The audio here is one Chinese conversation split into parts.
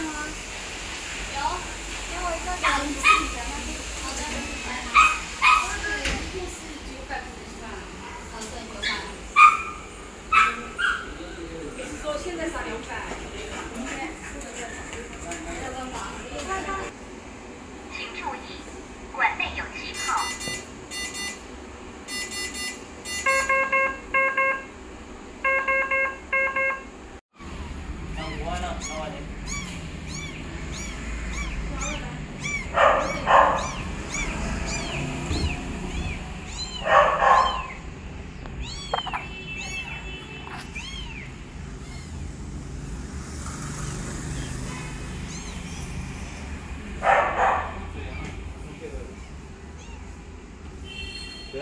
吗？有，给我一个两块的个。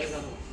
Pega a mão.